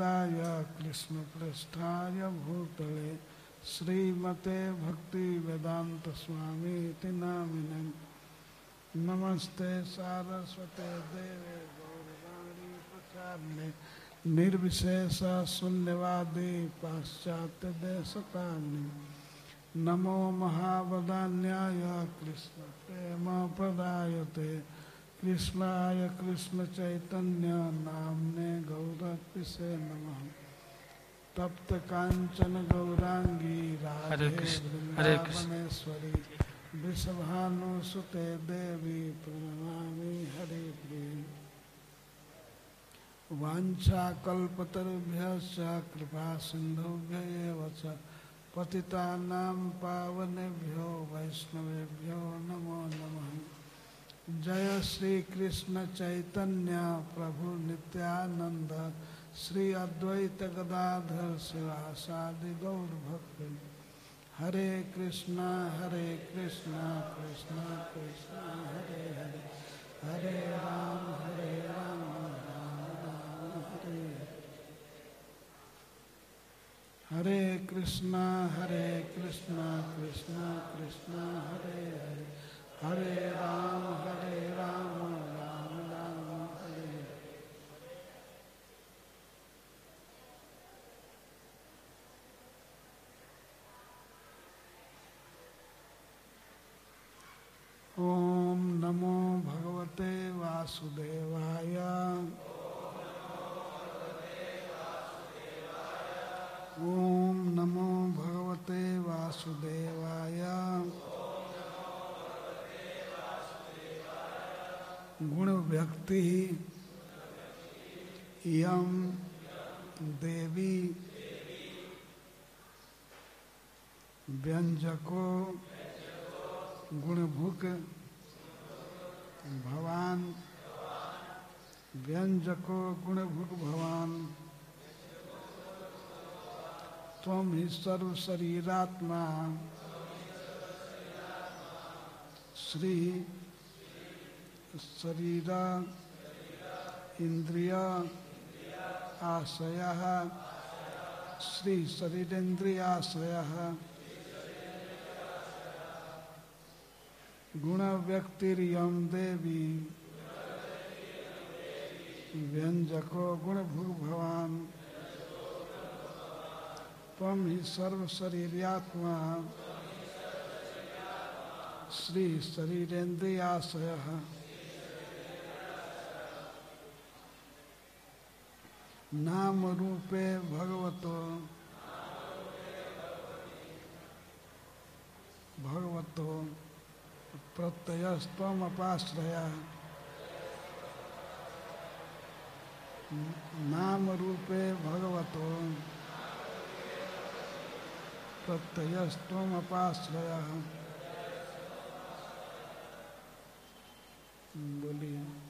नारायणाय कृष्णपृष्ठाय भूतले। श्रीमते भक्तिवेदान्तस्वामीति नामिने नमस्ते सारस्वते देवे गौरवाणी प्रचारणे। निर्विशेष शून्यवादी पाश्चात्य देशकालिनी नमो महावदान्याय कृष्ण प्रेम प्रदायते। कृष्णाय कृष्ण चैतन्य नामने गौरपिसे नमः। तप्त कांचन गौरांगी राधे वृंदावनेश्वरी वृषभानुसुते देवी प्रणमामि हरे प्रिय वाञ्छाकल्पतरुभ्यश्च कृपा सिन्धुभ्य एव च। पतितानां पावनेभ्यो वैष्णवेभ्यो नमो नमः। जय श्री कृष्ण चैतन्य प्रभु नित्यानंद, श्री अद्वैत गदाधर शिवासादि गौर भक्त हरे कृष्णा हरे कृष्णा कृष्णा कृष्णा, हरे हरे। हरे राम हरे राम, हरे कृष्णा हरे कृष्णा कृष्णा कृष्णा, हरे हरे। हरे राम हरे राम राम राम, हरे। ओम नमो भगवते वासुदेवाय। ओम नमो भगवते वासुदेवाय। गुण व्यक्ति यम देवी व्यंजको गुणभुक भवान व्यंजको गुणभुक भवान। त्वम ही सर्व शरीरात्मा श्री शरीर, इंद्रिय, आशय श्री शरीरेन्द्रियाशय गुण व्यक्तिरियम देवी। व्यंजको गुण भूग भवान तम ही सर्व शरीरात्मा श्री शरीरेन्द्रियाशय नाम रूपे भगवतो। भगवतो। प्रत्ययस्त्वमपाश्रया। नाम रूपे भगवतो। प्रत्ययस्त्वमपाश्रया। बोलिए।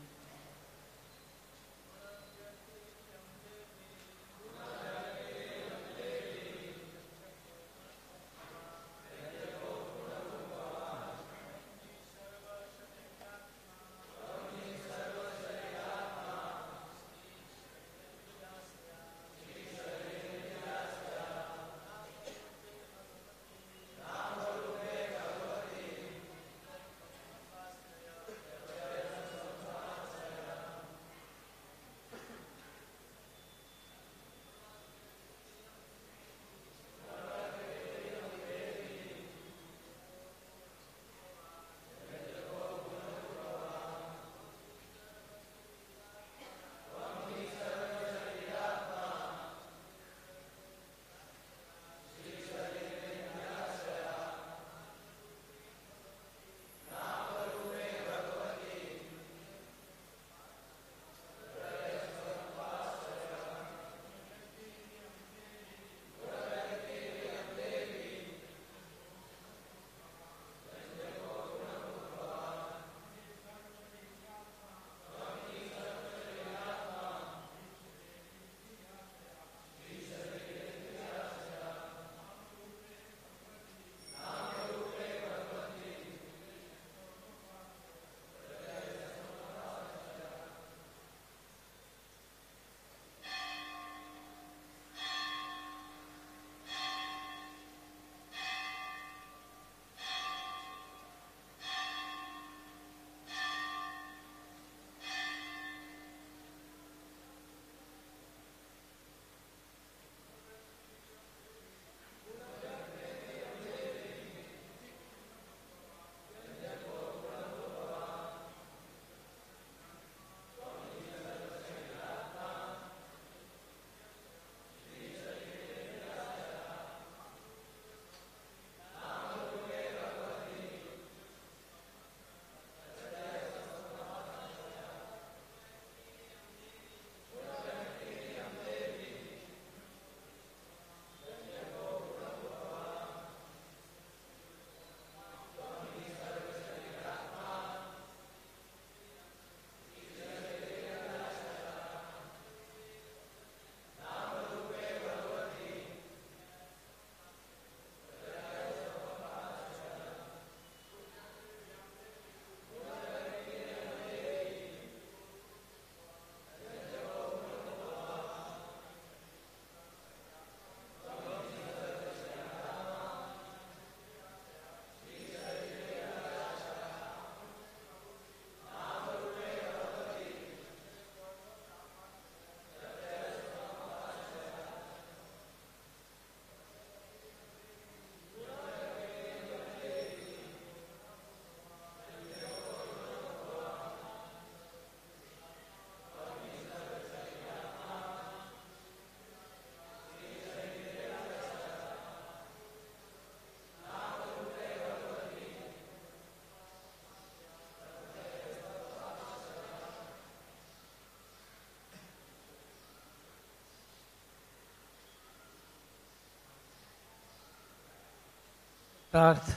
अर्थ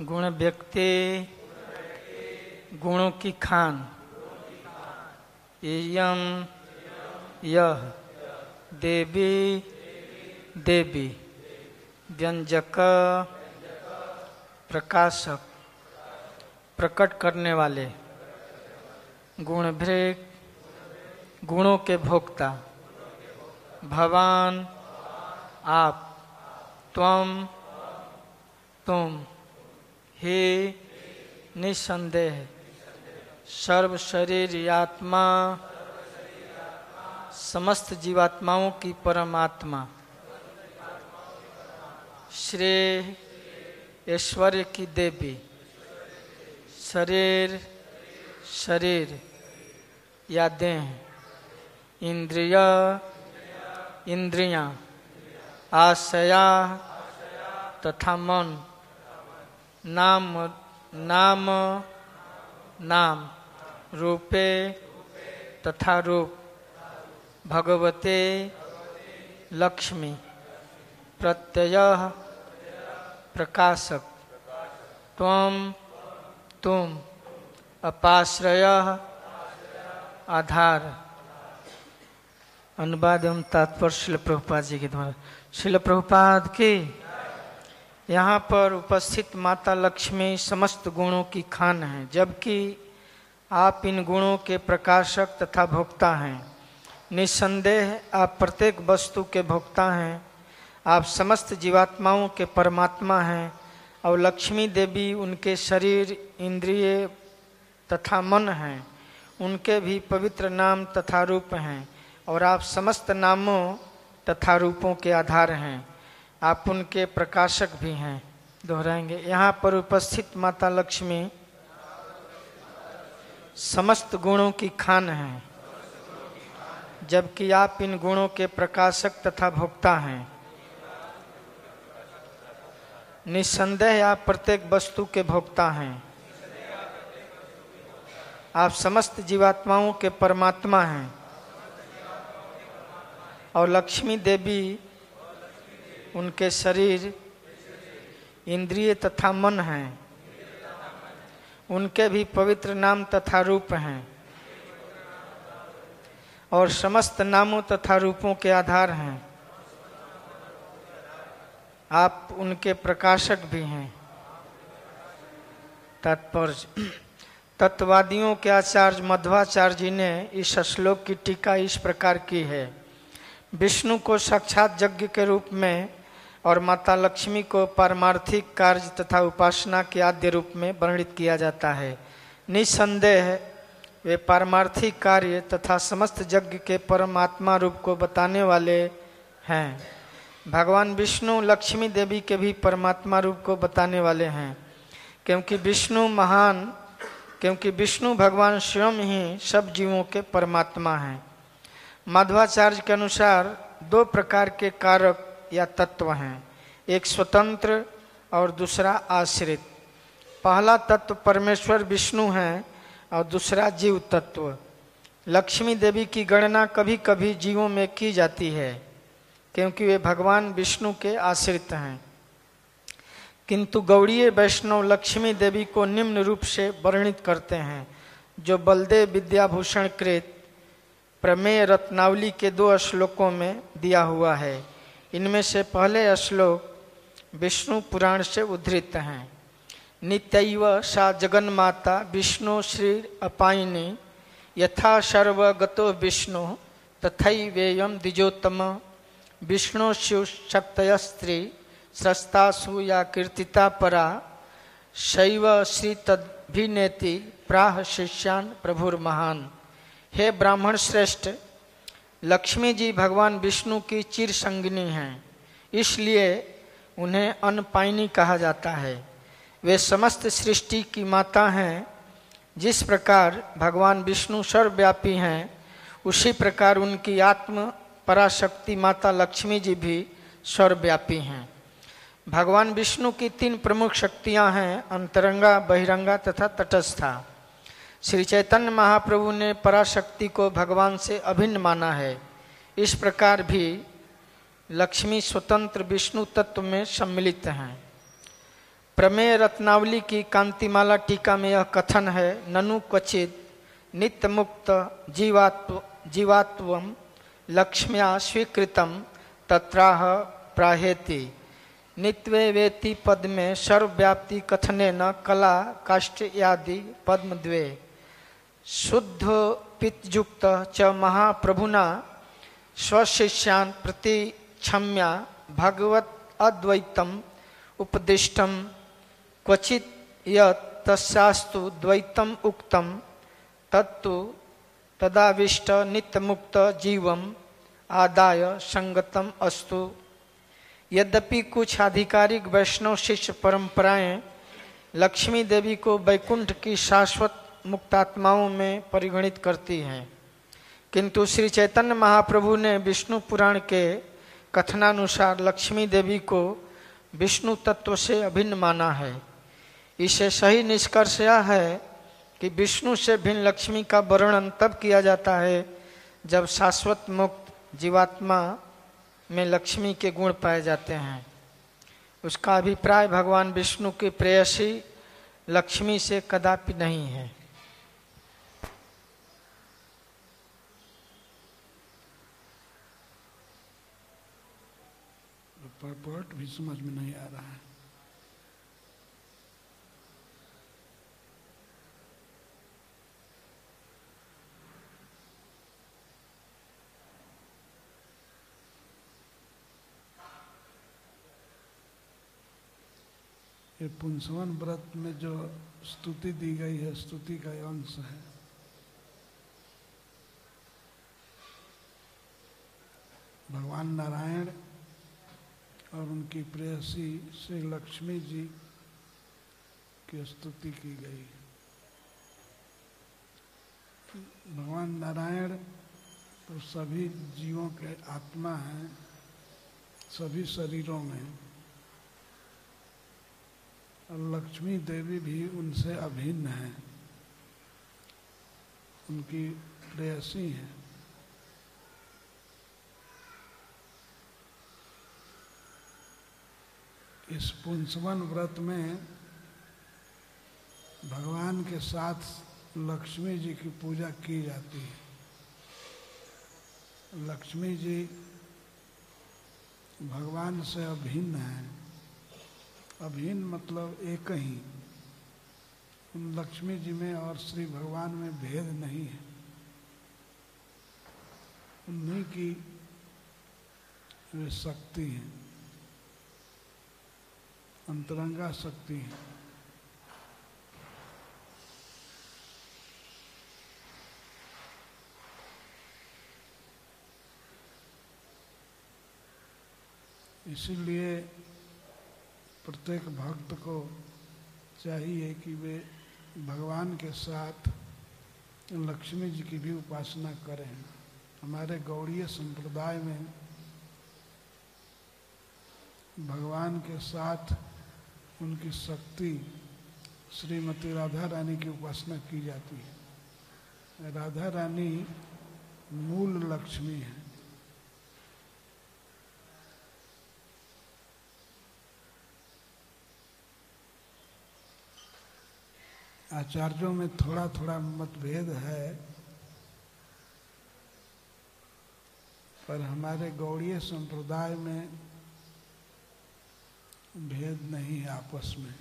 गुण व्यक्ति, गुणों की खान। यम यह देवी देवी। व्यंजक, प्रकाशक, प्रकट करने वाले। गुण भ्रेक, गुणों के भोक्ता। भगवान आप त्वम तुम हे निसंदेह। सर्व शरीर आत्मा, समस्त जीवात्माओं की परमात्मा। श्रेय ऐश्वर्य की देवी। शरीर शरीर या देह इंद्रिय, इंद्रियाँ, आशया तथा मन। नाम नाम नाम, रूपे तथा रूप। भगवते लक्ष्मी। प्रत्यय प्रकाशक। तम तुम। अपाश्रय आधार। अनुवाद एवं तात्पर्य शिल प्रभुपाद जी के द्वारा। शिल प्रभुपाद की यहाँ पर उपस्थित माता लक्ष्मी समस्त गुणों की खान है, जबकि आप इन गुणों के प्रकाशक तथा भोक्ता हैं। निस्संदेह आप प्रत्येक वस्तु के भोक्ता हैं। आप समस्त जीवात्माओं के परमात्मा हैं और लक्ष्मी देवी उनके शरीर, इंद्रिय तथा मन हैं। उनके भी पवित्र नाम तथा रूप हैं और आप समस्त नामों तथा रूपों के आधार हैं। आप उनके प्रकाशक भी हैं। दोहराएँगे। यहाँ पर उपस्थित माता लक्ष्मी समस्त गुणों की खान है, जबकि आप इन गुणों के प्रकाशक तथा भोक्ता हैं। निस्संदेह आप प्रत्येक वस्तु के भोक्ता हैं। आप समस्त जीवात्माओं के परमात्मा हैं। और लक्ष्मी देवी उनके शरीर इंद्रिय तथा मन हैं। उनके भी पवित्र नाम तथा रूप हैं। और समस्त नामों तथा रूपों के आधार हैं। आप उनके प्रकाशक भी हैं। तात्पर्य तत्ववादियों के आचार्य मध्वाचार्य जी ने इस श्लोक की टीका इस प्रकार की है। विष्णु को साक्षात यज्ञ के रूप में और माता लक्ष्मी को पारमार्थिक कार्य तथा उपासना के आद्य रूप में वर्णित किया जाता है। निसंदेह, वे पारमार्थिक कार्य तथा समस्त यज्ञ के परमात्मा रूप को बताने वाले हैं। भगवान विष्णु लक्ष्मी देवी के भी परमात्मा रूप को बताने वाले हैं। क्योंकि विष्णु महान, क्योंकि विष्णु भगवान स्वयं ही सब जीवों के परमात्मा हैं। माधवाचार्य के अनुसार दो प्रकार के कारक या तत्व हैं। एक स्वतंत्र और दूसरा आश्रित। पहला तत्व परमेश्वर विष्णु है और दूसरा जीव तत्व। लक्ष्मी देवी की गणना कभी कभी जीवों में की जाती है, क्योंकि वे भगवान विष्णु के आश्रित हैं। किंतु गौड़ीय वैष्णव लक्ष्मी देवी को निम्न रूप से वर्णित करते हैं, जो बलदेव विद्याभूषण कृत प्रमेय रत्नावली के दो श्लोकों में दिया हुआ है। इनमें से पहले श्लोक विष्णु पुराण से उद्धृत हैं। नित्यव सा जगन माता विष्णु श्री अपायनी, यथा सर्वगतो विष्णु तथैवेयम द्विजोत्तम। विष्णु शिव शक्त स्त्री, स्रस्तासु या कीर्तिता परा, शैव श्री तद्भिनेति प्राह शिष्यान प्रभुर महान हे ब्राह्मण श्रेष्ठ लक्ष्मी जी भगवान विष्णु की चिर संगिनी हैं, इसलिए उन्हें अनपाइनी कहा जाता है। वे समस्त सृष्टि की माता हैं, जिस प्रकार भगवान विष्णु सर्वव्यापी हैं, उसी प्रकार उनकी आत्म पराशक्ति माता लक्ष्मी जी भी सर्वव्यापी हैं। भगवान विष्णु की तीन प्रमुख शक्तियाँ हैं, अंतरंगा, बहिरंगा तथा तटस्था। श्री चैतन्य महाप्रभु ने पराशक्ति को भगवान से अभिन्न माना है। इस प्रकार भी लक्ष्मी स्वतंत्र विष्णु तत्व में सम्मिलित हैं। प्रमेय रत्नावली की कांतिमाला टीका में यह कथन है, ननु क्वचित नित्य मुक्त जीवात्व जीवात्व लक्ष्म्या स्वीकृतम तत्राह प्राहेति। नित्वे वेति पद में सर्वव्याप्ति कथने न कला, काष्ठ आदि पद्म द्वे शुद्ध पितयुक्त च महाप्रभुना स्वशिष्यान प्रति क्षम्या भगवत अद्वैतम उपदिष्टम क्वचित यस्तास्तु द्वैतम उक्तम तत्तु तदाविष्ट नित्यमुक्त जीवम आदाय संगतम अस्तु। यद्यपि कुछ आधिकारिक वैष्णव शिष्य परंपराएँ लक्ष्मी देवी को वैकुंठ की शाश्वत मुक्तात्माओं में परिगणित करती हैं। किंतु श्री चैतन्य महाप्रभु ने विष्णु पुराण के कथनानुसार लक्ष्मी देवी को विष्णु तत्व से अभिन्न माना है। इसे सही निष्कर्ष यह है कि विष्णु से भिन्न लक्ष्मी का वर्णन तब किया जाता है जब शाश्वत मुक्त जीवात्मा में लक्ष्मी के गुण पाए जाते हैं। उसका अभिप्राय भगवान विष्णु के प्रेयसी लक्ष्मी से कदापि नहीं है। परपट भी समझ में नहीं आ रहा है। ये पुंसवन व्रत में जो स्तुति दी गई है, स्तुति का अंश है। भगवान नारायण और उनकी प्रेयसी श्री लक्ष्मी जी की स्तुति की गई। भगवान नारायण तो सभी जीवों के आत्मा हैं, सभी शरीरों में। और लक्ष्मी देवी भी उनसे अभिन्न हैं, उनकी प्रेयसी हैं। इस पुंसवन व्रत में भगवान के साथ लक्ष्मी जी की पूजा की जाती है। लक्ष्मी जी भगवान से अभिन्न है। अभिन्न मतलब एक ही। लक्ष्मी जी में और श्री भगवान में भेद नहीं है। उन्हीं की वे शक्ति है। अंतरंगा शक्ति है। इसीलिए प्रत्येक भक्त को चाहिए कि वे भगवान के साथ लक्ष्मी जी की भी उपासना करें। हमारे गौड़ीय संप्रदाय में भगवान के साथ उनकी शक्ति श्रीमती राधा रानी की उपासना की जाती है। राधा रानी मूल लक्ष्मी है। आचार्यों में थोड़ा थोड़ा मतभेद है, पर हमारे गौड़ीय संप्रदाय में भेद नहीं आपस में।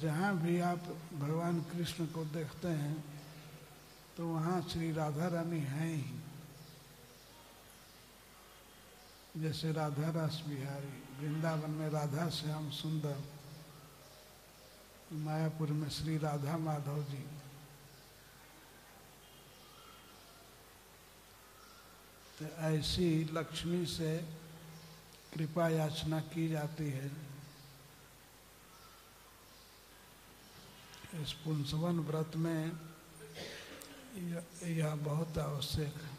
जहाँ भी आप भगवान कृष्ण को देखते हैं तो वहाँ श्री राधा रानी हैं ही। जैसे राधा रस बिहारी वृंदावन में राधा श्याम सुंदर, मायापुर में श्री राधा माधव जी तो ऐसी लक्ष्मी से कृपा याचना की जाती है। इस पुंसवन व्रत में यह बहुत आवश्यक है।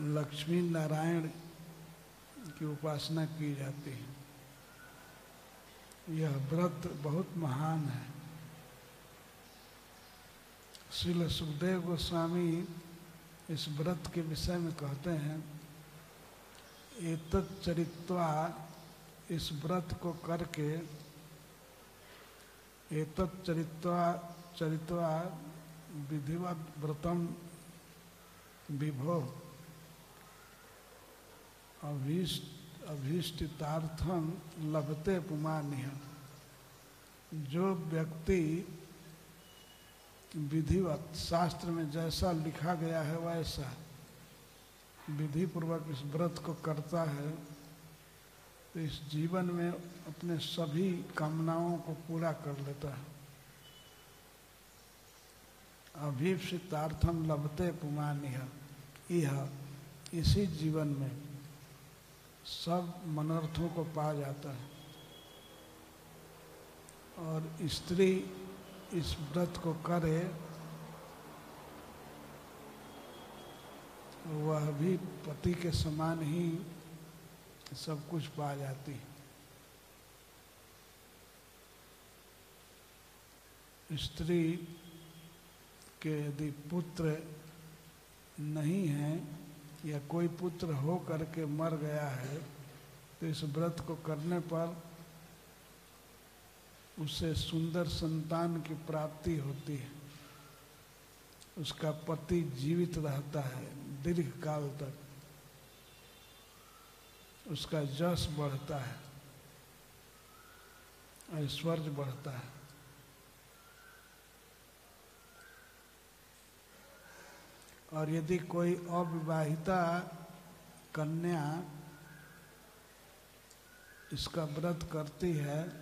लक्ष्मी नारायण की उपासना की जाती है। यह व्रत बहुत महान है। श्रील सुखदेव गोस्वामी इस व्रत के विषय में कहते हैं, एतत् चरित्वा इस व्रत को करके, एतत् चरित्वा चरित्वा विधिवत व्रतम विभो। अभीष्ट अभीष्टितार्थम लभते पुमान्य। जो व्यक्ति विधिवत शास्त्र में जैसा लिखा गया है वैसा। विधि पूर्वक इस व्रत को करता है तो इस जीवन में अपने सभी कामनाओं को पूरा कर लेता है। अभिप्सितार्थम लभते पुमान्य यह इसी जीवन में सब मनर्थों को पा जाता है। और स्त्री इस व्रत को करे वह भी पति के समान ही सब कुछ पा जाती है। स्त्री के यदि पुत्र नहीं है, या कोई पुत्र हो करके मर गया है तो इस व्रत को करने पर उसे सुंदर संतान की प्राप्ति होती है। उसका पति जीवित रहता है दीर्घ काल तक। उसका जस बढ़ता है, ऐश्वर्य बढ़ता है। और यदि कोई अविवाहिता कन्या इसका व्रत करती है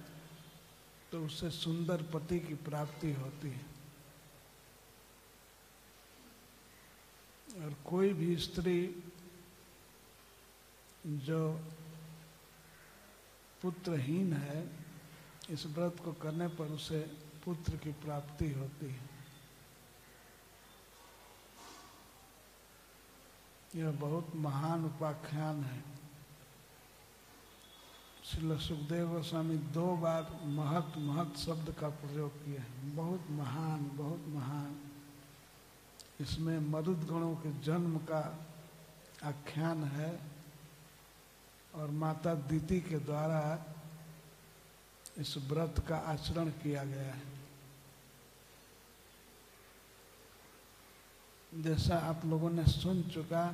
तो उससे सुंदर पति की प्राप्ति होती है। और कोई भी स्त्री जो पुत्रहीन है, इस व्रत को करने पर उसे पुत्र की प्राप्ति होती है। यह बहुत महान उपाख्यान है। श्री सुखदेव गोस्वामी दो बार महत महत शब्द का प्रयोग किए हैं। बहुत महान बहुत महान। इसमें मरुद गणों के जन्म का आख्यान है और माता दीति के द्वारा इस व्रत का आचरण किया गया है। जैसा आप लोगों ने सुन चुका,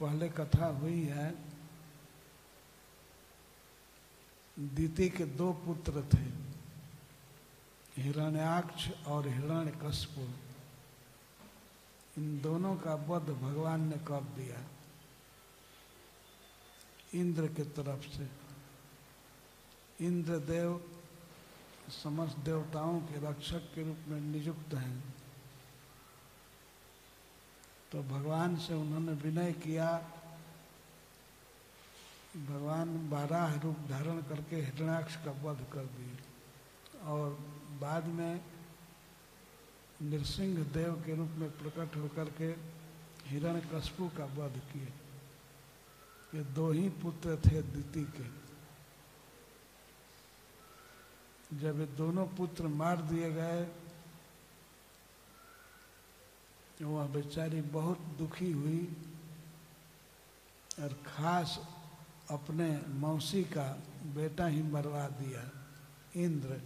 पहले कथा हुई है दीति के दो पुत्र थे, हिरण्याक्ष और हिरण्य कशपु इन दोनों का वध भगवान ने कर दिया, इंद्र के तरफ़ से। इंद्र देव समस्त देवताओं के रक्षक के रूप में नियुक्त हैं। तो भगवान से उन्होंने विनय किया भगवान बारह रूप धारण करके हिरणाक्ष का वध कर दिए। और बाद में नृसिंह देव के रूप में प्रकट होकर के हिरण कशपु का वध किए। ये दो ही पुत्र थे दीति के। जब ये दोनों पुत्र मार दिए गए, वह बेचारी बहुत दुखी हुई और खास अपने मौसी का बेटा ही मरवा दिया। इंद्र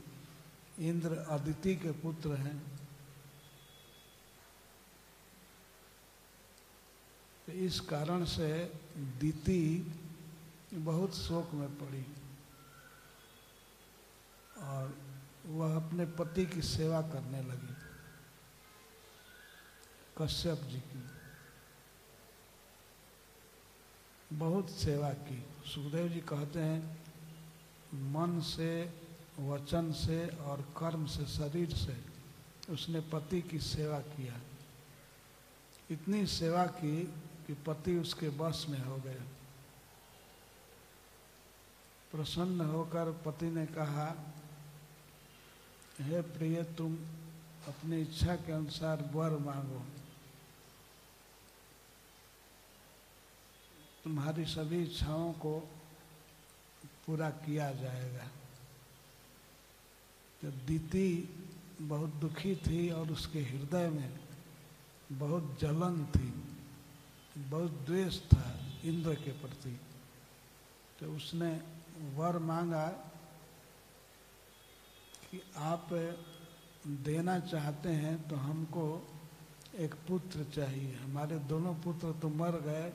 इंद्र अदिति के पुत्र हैं। तो इस कारण से दीति बहुत शोक में पड़ी और वह अपने पति की सेवा करने लगी, कश्यप जी की। बहुत सेवा की। सुखदेव जी कहते हैं, मन से, वचन से और कर्म से, शरीर से उसने पति की सेवा किया। इतनी सेवा की कि पति उसके बस में हो गए प्रसन्न होकर पति ने कहा, हे प्रिय, तुम अपनी इच्छा के अनुसार वर मांगो। तुम्हारी सभी इच्छाओं को पूरा किया जाएगा। तो दीति बहुत दुखी थी और उसके हृदय में बहुत जलन थी, बहुत द्वेष था इंद्र के प्रति तो उसने वर मांगा कि आप देना चाहते हैं तो हमको एक पुत्र चाहिए। हमारे दोनों पुत्र तो मर गए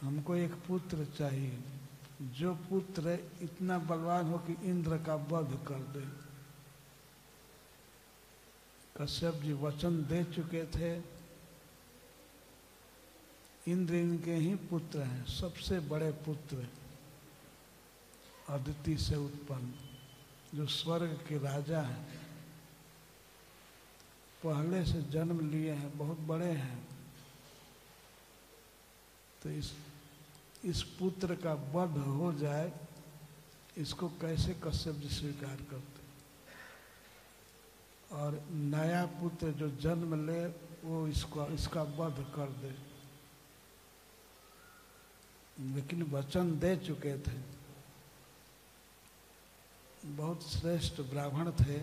हमको एक पुत्र चाहिए। जो पुत्र इतना बलवान हो कि इंद्र का वध कर दे। कश्यप जी वचन दे चुके थे। इंद्र इनके ही पुत्र हैं, सबसे बड़े पुत्र अदिति से उत्पन्न, जो स्वर्ग के राजा हैं। पहले से जन्म लिए हैं, बहुत बड़े हैं। तो इस इस पुत्र का वध हो जाए, इसको कैसे कश्यप जी स्वीकार करते? और नया पुत्र जो जन्म ले, वो इसको, इसका वध कर दे। लेकिन वचन दे चुके थे। बहुत श्रेष्ठ ब्राह्मण थे।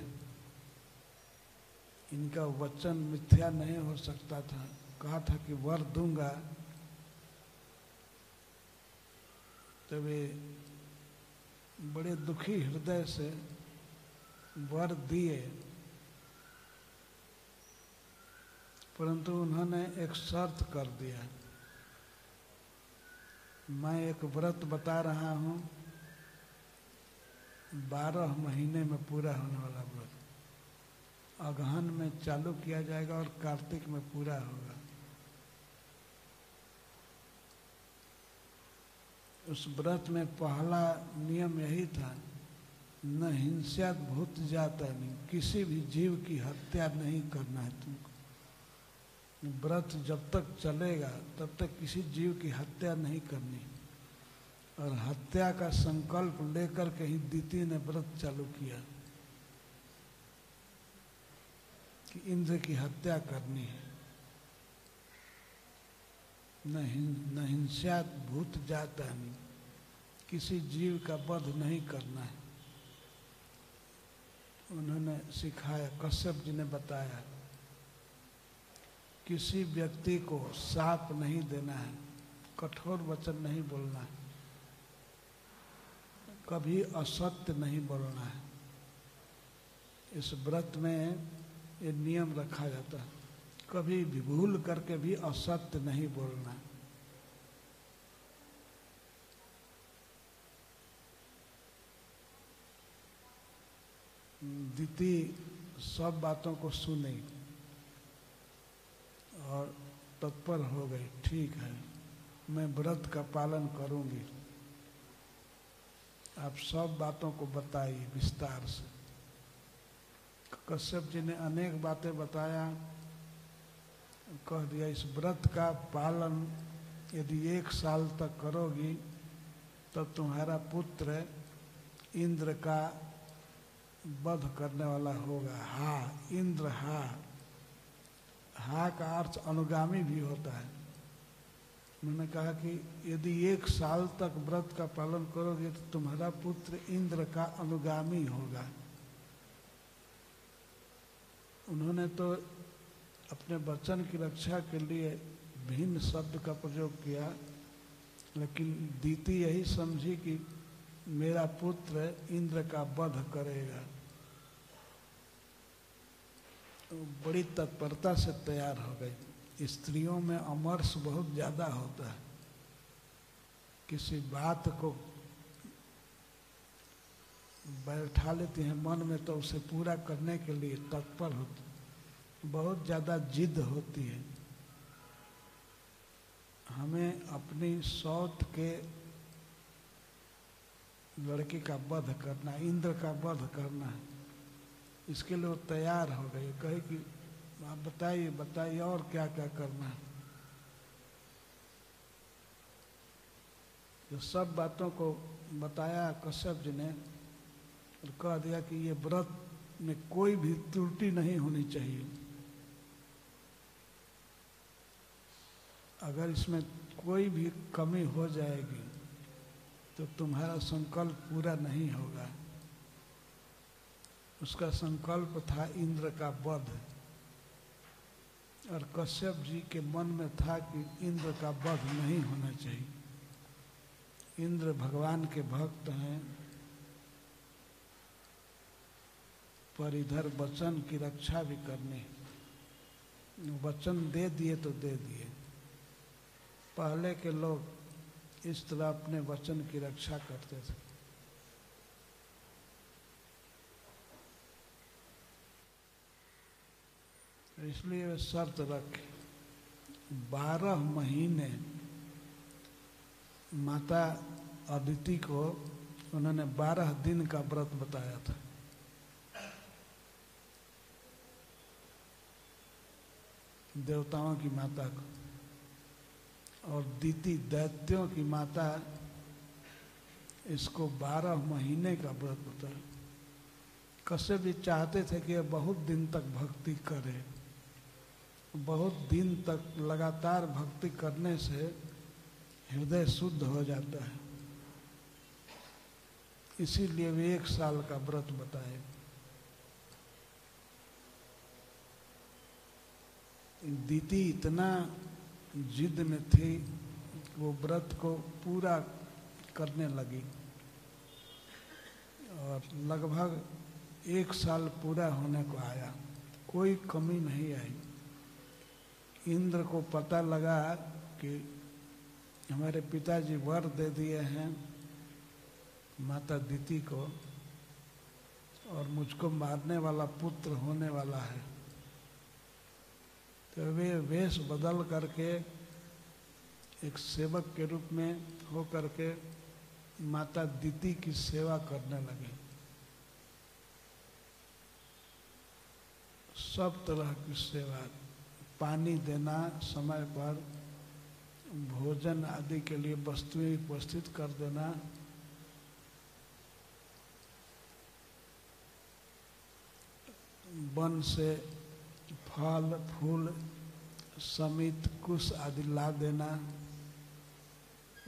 इनका वचन मिथ्या नहीं हो सकता था। कहा था कि वर दूँगा तो वे बड़े दुखी हृदय से वर दिए। परंतु उन्होंने एक शर्त कर दिया। मैं एक व्रत बता रहा हूँ, बारह महीने में पूरा होने वाला व्रत। अगहन में चालू किया जाएगा और कार्तिक में पूरा होगा। उस व्रत में पहला नियम यही था, न हिंसा भूत जाता नहीं, किसी भी जीव की हत्या नहीं करना है तुमको। व्रत जब तक चलेगा, तब तक किसी जीव की हत्या नहीं करनी। और हत्या का संकल्प लेकर के ही दीति ने व्रत चालू किया कि इंद्र की हत्या करनी है। न हिंसा भूत जाता नहीं किसी जीव का वध नहीं करना है। उन्होंने सिखाया, कश्यप जी ने बताया, किसी व्यक्ति को साप नहीं देना है, कठोर वचन नहीं बोलना है, कभी असत्य नहीं बोलना है। इस व्रत में ये नियम रखा जाता है। कभी भी भूल करके भी असत्य नहीं बोलना। दीति, सब बातों को सुनी और तत्पर हो गई ठीक है, मैं व्रत का पालन करूँगी। आप सब बातों को बताइए विस्तार से। कश्यप जी ने अनेक बातें बताया। कह दिया, इस व्रत का पालन यदि एक साल तक करोगी तो तुम्हारा पुत्र इंद्र का वध करने वाला होगा। हा, इंद्र हा। हा का अर्थ अनुगामी भी होता है। उन्होंने कहा कि यदि एक साल तक व्रत का पालन करोगे तो तुम्हारा पुत्र इंद्र का अनुगामी होगा। उन्होंने तो अपने वचन की रक्षा के लिए भिन्न शब्द का प्रयोग किया, लेकिन दीति यही समझी कि मेरा पुत्र इंद्र का वध करेगा। बड़ी तत्परता से तैयार हो गई। स्त्रियों में अमर्ष बहुत ज़्यादा होता है। किसी बात को बैठा लेती हैं मन में तो उसे पूरा करने के लिए तत्पर होती बहुत ज़्यादा जिद होती है। हमें अपनी सौत के लड़की का वध करना, इंद्र का वध करना है। इसके लिए वो तैयार हो गए कहे कि, आप बताइए बताइए और क्या क्या करना है? जो सब बातों को बताया कश्यप जी ने कह दिया कि ये व्रत में कोई भी त्रुटि नहीं होनी चाहिए। अगर इसमें कोई भी कमी हो जाएगी तो तुम्हारा संकल्प पूरा नहीं होगा। उसका संकल्प था इंद्र का वध। और कश्यप जी के मन में था कि इंद्र का वध नहीं होना चाहिए। इंद्र भगवान के भक्त हैं। पर इधर वचन की रक्षा भी करनी। वचन दे दिए तो दे दिए। पहले के लोग इस तरह अपने वचन की रक्षा करते थे। इसलिए वे शर्त रखे। बारह महीने माता अदिति को उन्होंने बारह दिन का व्रत बताया था। देवताओं की माता को। और दीति दैत्यों की माता इसको बारह महीने का व्रत बताया कसे भी चाहते थे कि बहुत दिन तक भक्ति करे, बहुत दिन तक लगातार भक्ति करने से हृदय शुद्ध हो जाता है। इसीलिए वे एक साल का व्रत बताए। दीदी इतना जिद में थी, वो व्रत को पूरा करने लगी। और लगभग एक साल पूरा होने को आया। कोई कमी नहीं आई। इंद्र को पता लगा कि हमारे पिताजी वर दे दिए हैं माता दीति को, और मुझको मारने वाला पुत्र होने वाला है। तो वे वेश बदल करके एक सेवक के रूप में हो करके माता दीति की सेवा करने लगे। सब तरह की सेवा, पानी देना, समय पर भोजन आदि के लिए वस्तुएँ उपस्थित कर देना। वन से फल, फूल समित कुश आदि ला देना।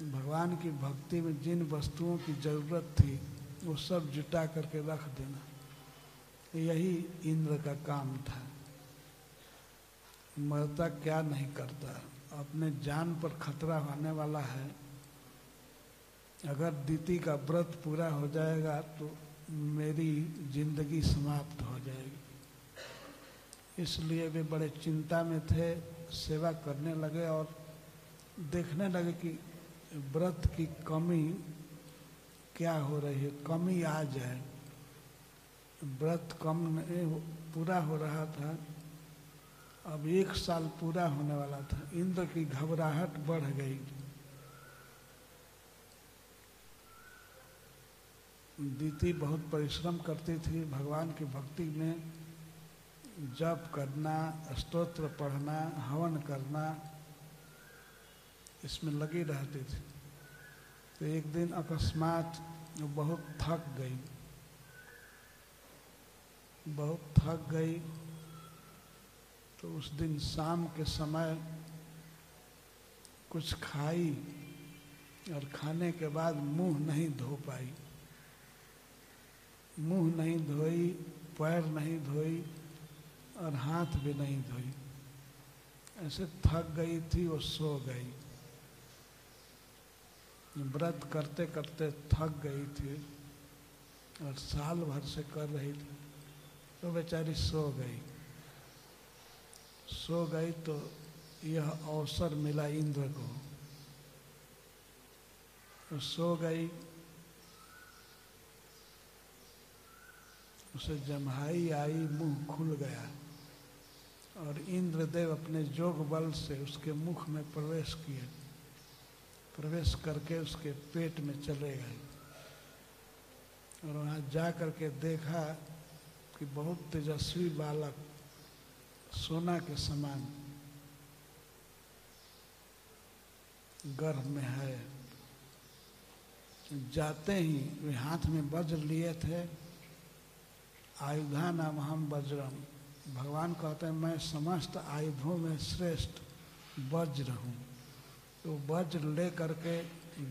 भगवान की भक्ति में जिन वस्तुओं की ज़रूरत थी, वो सब जुटा करके रख देना। यही इंद्र का काम था। मरता क्या नहीं करता। अपने जान पर खतरा होने वाला है। अगर दीति का व्रत पूरा हो जाएगा तो मेरी ज़िंदगी समाप्त हो जाएगी। इसलिए वे बड़े चिंता में थे, सेवा करने लगे और देखने लगे कि व्रत की कमी क्या हो रही है। कमी आ जाए व्रत कम नहीं पूरा हो रहा था। अब एक साल पूरा होने वाला था। इंद्र की घबराहट बढ़ गई। दीति बहुत परिश्रम करती थी। भगवान की भक्ति में जप करना, स्तोत्र पढ़ना, हवन करना, इसमें लगी रहती थी। तो एक दिन अकस्मात वो बहुत थक गई। बहुत थक गई। तो उस दिन शाम के समय कुछ खाई और खाने के बाद मुँह नहीं धो पाई। मुँह नहीं धोई, पैर नहीं धोई। और हाथ भी नहीं धोई। ऐसे थक गई थी और सो गई। व्रत करते करते थक गई थी और साल भर से कर रही थी तो बेचारी सो गई। सो गई तो यह अवसर मिला इंद्र को। तो सो गई, उसे जम्हाई आई, मुँह खुल गया। और इंद्रदेव अपने जोग बल से उसके मुख में प्रवेश किए। प्रवेश करके उसके पेट में चले गए। और वहाँ जा करके देखा कि बहुत तेजस्वी बालक सोना के समान गर्भ में है। जाते ही वे हाथ में वज्र लिए थे। आयुधा नाम हम वज्रम। भगवान कहते हैं, मैं समस्त आयुधों में श्रेष्ठ वज्र हूँ। तो वज्र ले करके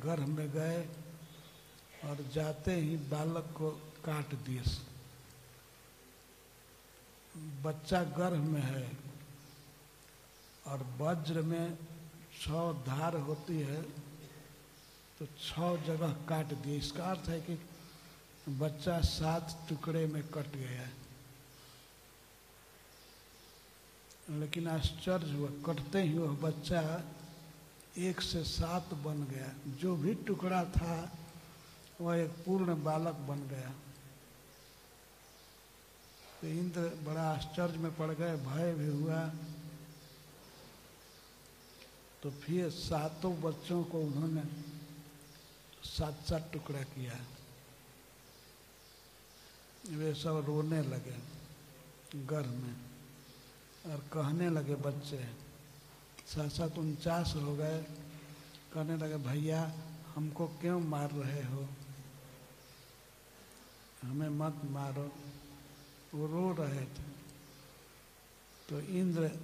गर्भ में गए और जाते ही बालक को काट दिए। बच्चा गर्भ में है और वज्र में छह धार होती है तो छह जगह काट दिए। इसका अर्थ है कि बच्चा सात टुकड़े में कट गया है। लेकिन आश्चर्य हुआ कटते ही वह बच्चा एक से सात बन गया। जो भी टुकड़ा था, वह एक पूर्ण बालक बन गया। तो इंद्र बड़ा आश्चर्य में पड़ गए, भय भी हुआ। तो फिर सातों बच्चों को उन्होंने सात सात टुकड़ा किया। वे सब रोने लगे घर में। और कहने लगे बच्चे सात उनचास हो गए। कहने लगे, भैया, हमको क्यों मार रहे हो? हमें मत मारो। वो रो रहे थे। तो इंद्र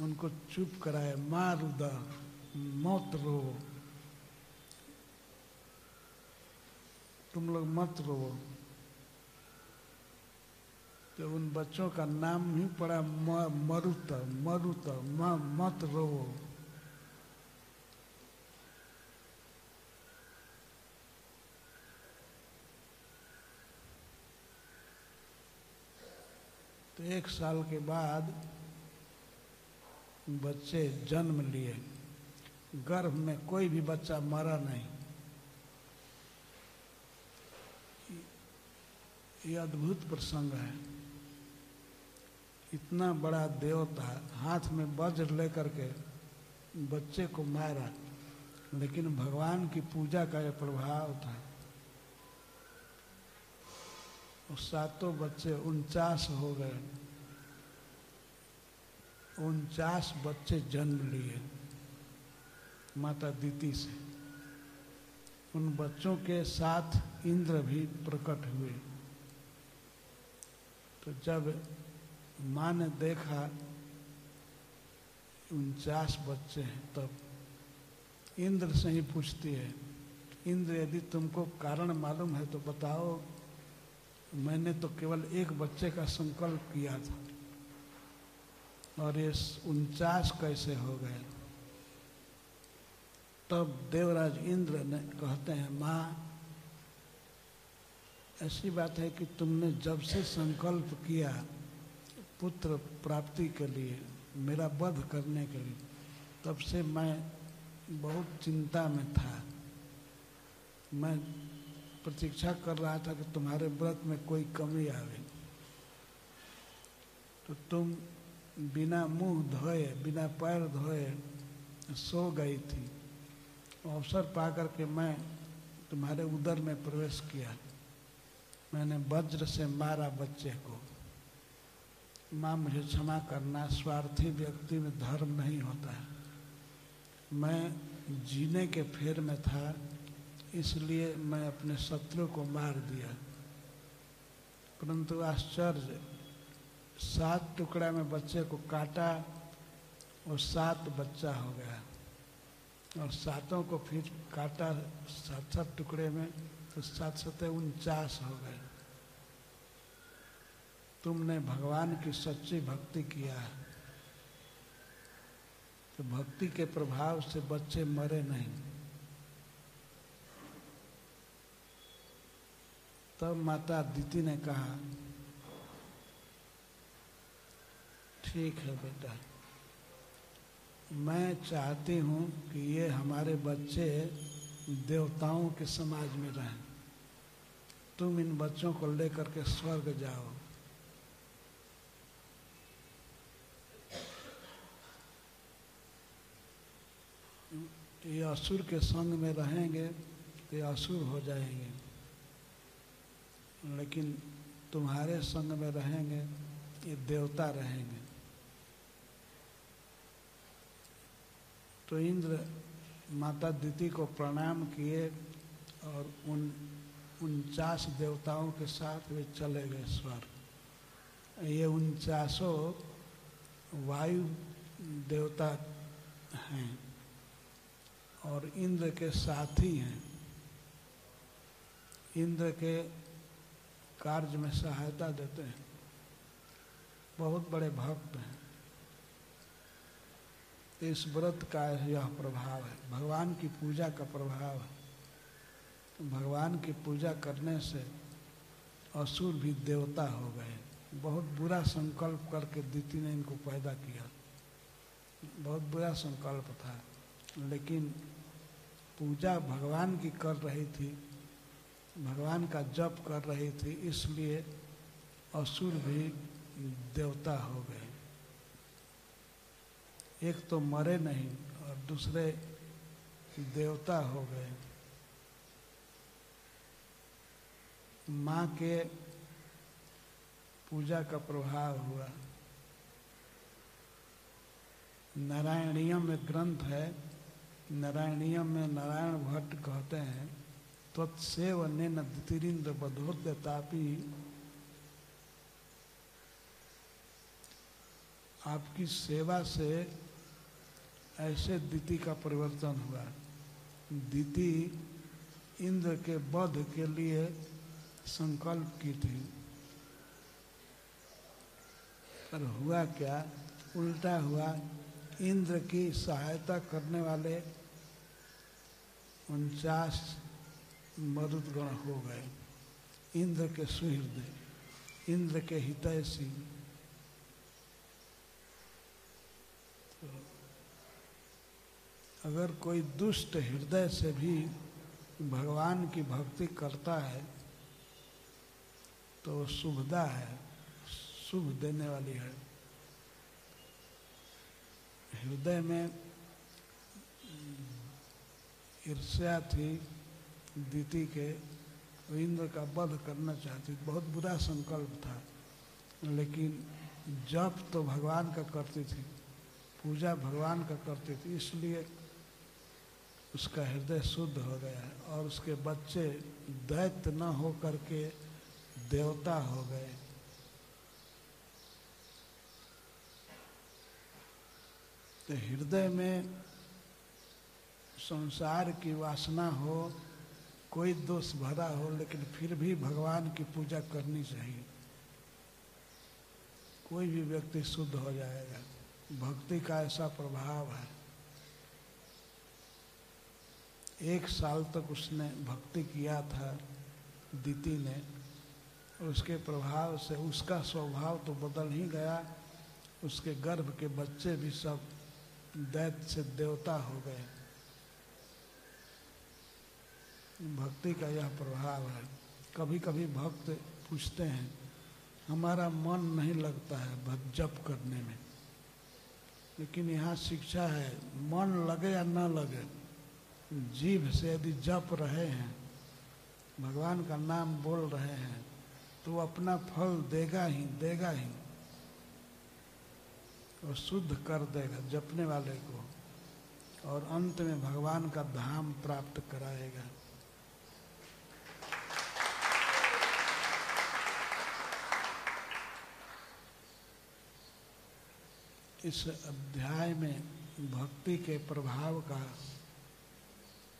उनको चुप कराए, मार उदा मत रो। तुम लोग मत रो तो उन बच्चों का नाम ही पड़ा म, मरुत मरुत म, मत रो तो एक साल के बाद बच्चे जन्म लिए। गर्भ में कोई भी बच्चा मरा नहीं। ये अद्भुत प्रसंग है। इतना बड़ा देवता हाथ में वज्र लेकर के बच्चे को मारा, लेकिन भगवान की पूजा का यह प्रभाव था। सातों बच्चे उनचास हो गए। उनचास बच्चे जन्म लिए, माता दीति से। उन बच्चों के साथ इंद्र भी प्रकट हुए। तो जब माँ ने देखा उनचास बच्चे हैं तब। इंद्र से ही पूछती है, इंद्र, यदि तुमको कारण मालूम है तो बताओ। मैंने तो केवल एक बच्चे का संकल्प किया था। और ये उनचास कैसे हो गए? तब देवराज इंद्र ने कहते हैं, माँ, ऐसी बात है कि तुमने जब से संकल्प किया पुत्र प्राप्ति के लिए, मेरा वध करने के लिए, तब से मैं बहुत चिंता में था। मैं प्रतीक्षा कर रहा था कि तुम्हारे व्रत में कोई कमी आवे। तो तुम बिना मुँह धोए, बिना पैर धोए सो गई थी। अवसर पा करके मैं तुम्हारे उदर में प्रवेश किया। मैंने वज्र से मारा बच्चे को। माँ मुझे क्षमा करना, स्वार्थी व्यक्ति में धर्म नहीं होता है। मैं जीने के फेर में था, इसलिए मैं अपने शत्रु को मार दिया। परंतु आश्चर्य, सात टुकड़ा में बच्चे को काटा और सात बच्चा हो गया। और सातों को फिर काटा सात सात टुकड़े में तो सात सतह उनचास हो गए। तुमने भगवान की सच्ची भक्ति किया है। तो भक्ति के प्रभाव से बच्चे मरे नहीं। तब माता दीति ने कहा, ठीक है बेटा, मैं चाहती हूँ कि ये हमारे बच्चे देवताओं के समाज में रहें। तुम इन बच्चों को लेकर के स्वर्ग जाओ। ये असुर के संग में रहेंगे तो ये असुर हो जाएँगे। लेकिन तुम्हारे संग में रहेंगे, ये देवता रहेंगे। तो इंद्र माता दीति को प्रणाम किए और उन उनचास देवताओं के साथ वे चले गए स्वर्ग ये उनचासों वायु देवता हैं। और इंद्र के साथी हैं। इंद्र के कार्य में सहायता देते हैं। बहुत बड़े भक्त हैं। इस व्रत का यह प्रभाव है। भगवान की पूजा का प्रभाव है। तो भगवान की पूजा करने से असुर भी देवता हो गए। बहुत बुरा संकल्प करके दीति ने इनको पैदा किया। बहुत बुरा संकल्प था। लेकिन पूजा भगवान की कर रही थी, भगवान का जप कर रही थी, इसलिए असुर भी देवता हो गए। एक तो मरे नहीं और दूसरे देवता हो गए। माँ के पूजा का प्रभाव हुआ। नारायणीय में ग्रंथ है नारायणीयम में नारायण भट्ट कहते हैं, तत्सेव ने तिरिंद्र बधोद्यतापी आपकी सेवा से ऐसे दिति का परिवर्तन हुआ। दिति इंद्र के बध के लिए संकल्प की थी। पर हुआ क्या? उल्टा हुआ, इंद्र की सहायता करने वाले उनचास मरुदगण हो गए। इंद्र के सुहृदय इंद्र के हितैषी। तो अगर कोई दुष्ट हृदय से भी भगवान की भक्ति करता है तो शुभदा है शुभ देने वाली है। हृदय में ईर्ष्या थी, दीति के इंद्र का वध करना चाहती बहुत बुरा संकल्प था, लेकिन जप तो भगवान का करती थी, पूजा भगवान का करती थी, इसलिए उसका हृदय शुद्ध हो गया है और उसके बच्चे दैत्य न हो करके देवता हो गए। तो हृदय में संसार की वासना हो, कोई दोष भरा हो, लेकिन फिर भी भगवान की पूजा करनी चाहिए। कोई भी व्यक्ति शुद्ध हो जाएगा। भक्ति का ऐसा प्रभाव है। एक साल तक उसने भक्ति किया था, दीति ने। उसके प्रभाव से उसका स्वभाव तो बदल ही गया। उसके गर्भ के बच्चे भी सब दैत्य से देवता हो गए। भक्ति का यह प्रभाव है। कभी कभी भक्त पूछते हैं, हमारा मन नहीं लगता है जप करने में। लेकिन यहाँ शिक्षा है, मन लगे या न लगे, जीभ से यदि जप रहे हैं, भगवान का नाम बोल रहे हैं तो अपना फल देगा ही देगा ही। और शुद्ध कर देगा जपने वाले को। और अंत में भगवान का धाम प्राप्त कराएगा। इस अध्याय में भक्ति के प्रभाव का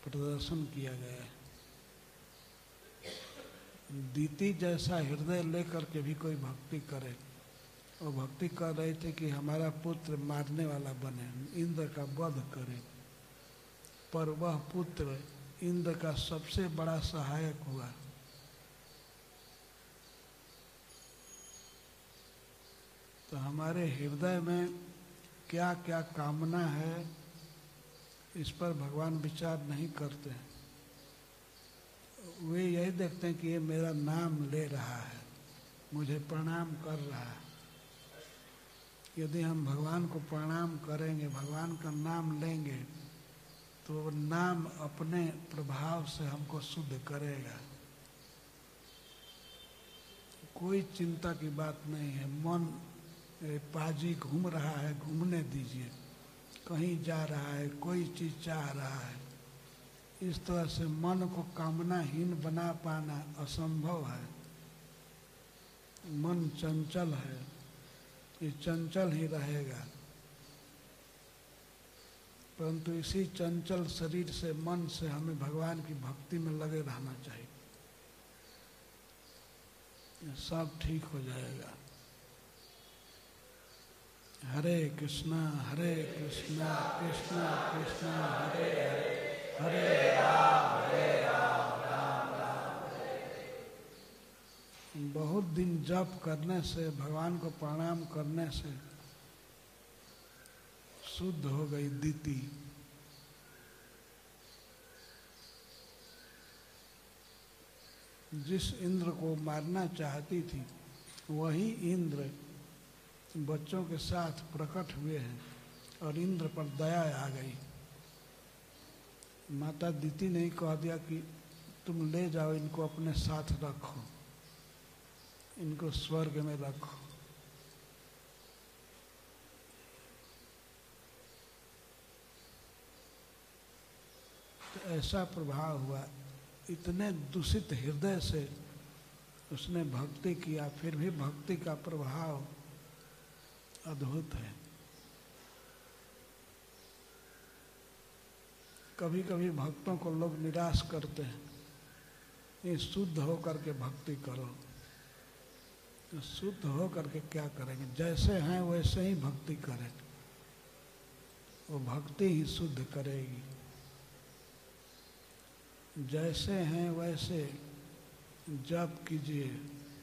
प्रदर्शन किया गया है। दीति जैसा हृदय लेकर के भी कोई भक्ति करे, और भक्ति कर रहे थे कि हमारा पुत्र मारने वाला बने, इंद्र का वध करे, पर वह पुत्र इंद्र का सबसे बड़ा सहायक हुआ। तो हमारे हृदय में क्या क्या कामना है, इस पर भगवान विचार नहीं करते हैं। वे यही देखते हैं कि ये मेरा नाम ले रहा है, मुझे प्रणाम कर रहा है। यदि हम भगवान को प्रणाम करेंगे, भगवान का नाम लेंगे तो नाम अपने प्रभाव से हमको शुद्ध करेगा। कोई चिंता की बात नहीं है, मन पाजी घूम रहा है, घूमने दीजिए। कहीं जा रहा है, कोई चीज़ चाह रहा है। इस तरह से मन को कामनाहीन बना पाना असंभव है। मन चंचल है, ये चंचल ही रहेगा। परंतु इसी चंचल शरीर से, मन से हमें भगवान की भक्ति में लगे रहना चाहिए। सब ठीक हो जाएगा। हरे कृष्णा हरे कृष्णा कृष्णा कृष्णा, हरे हरे हरे राम हरे राम राम राम बहुत दिन जप करने से, भगवान को प्रणाम करने से शुद्ध हो गई दीति। जिस इंद्र को मारना चाहती थी, वही इंद्र बच्चों के साथ प्रकट हुए हैं और इंद्र पर दया आ गई। माता दीति ने कह दिया कि तुम ले जाओ, इनको अपने साथ रखो, इनको स्वर्ग में रखो। तो ऐसा प्रभाव हुआ, इतने दूषित हृदय से उसने भक्ति किया, फिर भी भक्ति का प्रभाव अद्भुत है। कभी कभी भक्तों को लोग निराश करते हैं। ये शुद्ध होकर के भक्ति करो। तो शुद्ध होकर के क्या करेंगे? जैसे हैं, वैसे ही भक्ति करें। वो भक्ति ही शुद्ध करेगी। जैसे हैं, वैसे जप कीजिए,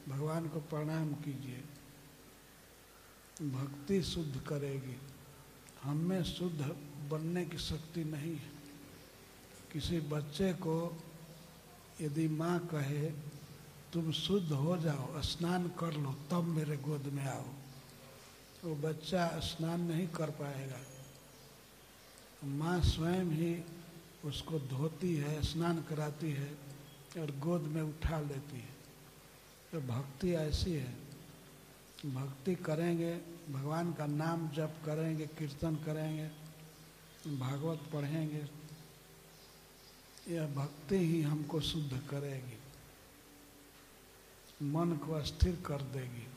भगवान को प्रणाम कीजिए। भक्ति शुद्ध करेगी। हम शुद्ध बनने की शक्ति नहीं है। किसी बच्चे को यदि माँ कहे, तुम शुद्ध हो जाओ, स्नान कर लो, तब मेरे गोद में आओ। वो बच्चा स्नान नहीं कर पाएगा। माँ स्वयं ही उसको धोती है, स्नान कराती है और गोद में उठा लेती है। तो भक्ति ऐसी है भक्ति करेंगे, भगवान का नाम जप करेंगे, कीर्तन करेंगे, भागवत पढ़ेंगे, यह भक्ति ही हमको शुद्ध करेगी, मन को स्थिर कर देगी।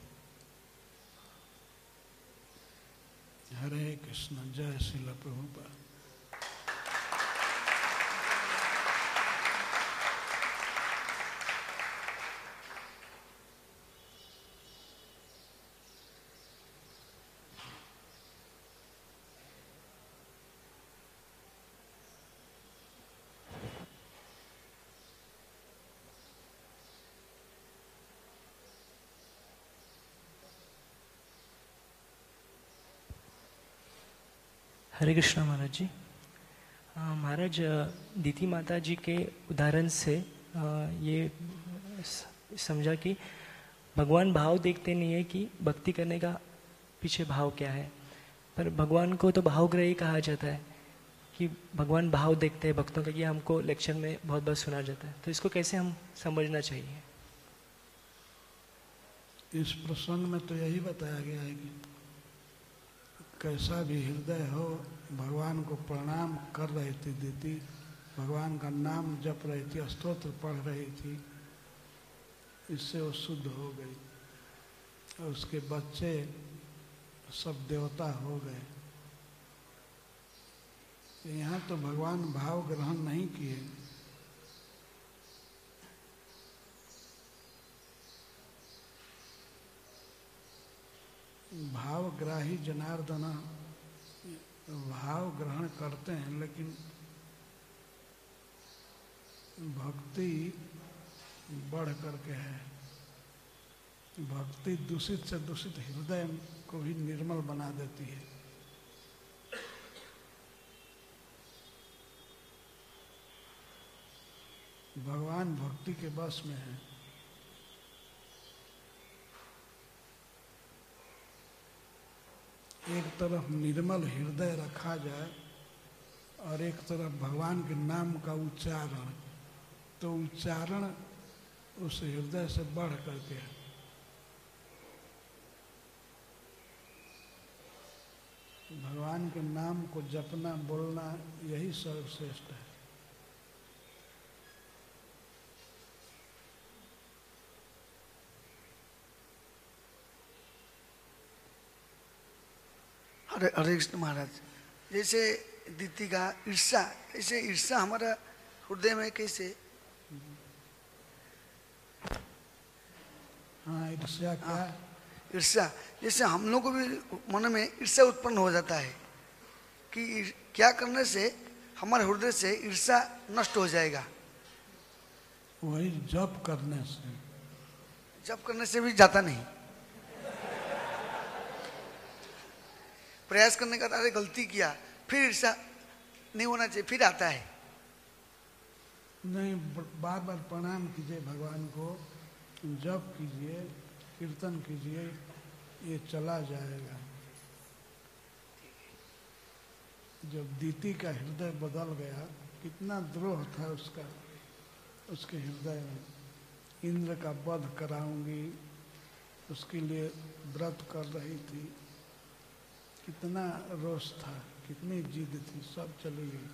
हरे कृष्ण, जय शिल प्रभुपा हरे कृष्णा महाराज जी। महाराज दीति माता जी के उदाहरण से ये समझा कि भगवान भाव देखते नहीं है कि भक्ति करने का पीछे भाव क्या है। पर भगवान को तो भावग्रही कहा जाता है कि भगवान भाव देखते हैं भक्तों का ये हमको लेक्चर में बहुत बार सुना जाता है। तो इसको कैसे हम समझना चाहिए? इस प्रसंग में तो यही बताया गया है कि कैसा भी हृदय हो, भगवान को प्रणाम कर रही थी दीदी। भगवान का नाम जप रही थी स्त्रोत्र पढ़ रही थी। इससे वो शुद्ध हो गई। और उसके बच्चे सब देवता हो गए। यहाँ तो भगवान भाव ग्रहण नहीं किए। भावग्राही जनार्दन भाव ग्रहण करते हैं, लेकिन भक्ति बढ़ करके है। भक्ति दूषित से दूषित हृदय को भी निर्मल बना देती है। भगवान भक्ति के बस में है। एक तरफ़ निर्मल हृदय रखा जाए और एक तरफ़ भगवान के नाम का उच्चारण तो उच्चारण उस हृदय से बढ़ करके है। भगवान के नाम को जपना, बोलना यही सर्वश्रेष्ठ है। हरे हरे कृष्ण महाराज जैसे दीति का ईर्षा ऐसे ईर्षा हमारा हृदय में कैसे? हाँ ईर्ष्या क्या? ईर्ष्या जैसे हम लोग को भी मन में ईर्षा उत्पन्न हो जाता है कि क्या करने से हमारे हृदय से ईर्षा नष्ट हो जाएगा? वही जप करने से। जप करने से भी जाता नहीं। प्रयास करने का अरे गलती किया, फिर ईर्षा नहीं होना चाहिए, फिर आता है। नहीं बार बार प्रणाम कीजिए भगवान को, जप कीजिए, कीर्तन कीजिए, ये चला जाएगा। जब दीति का हृदय बदल गया, कितना द्रोह था उसका, उसके हृदय में। इंद्र का वध कराऊँगी, उसके लिए व्रत कर रही थी। कितना रोष था, कितनी जिद थी, सब चली गई।